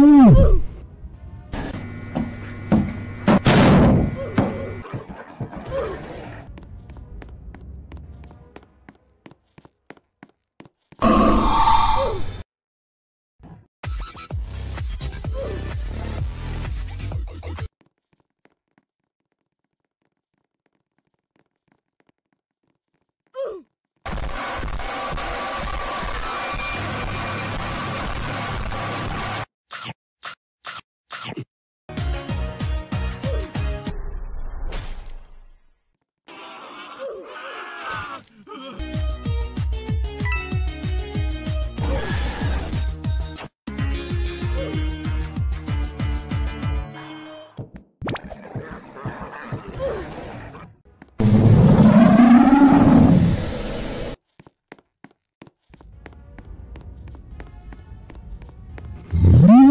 Ooh. Mm-hmm.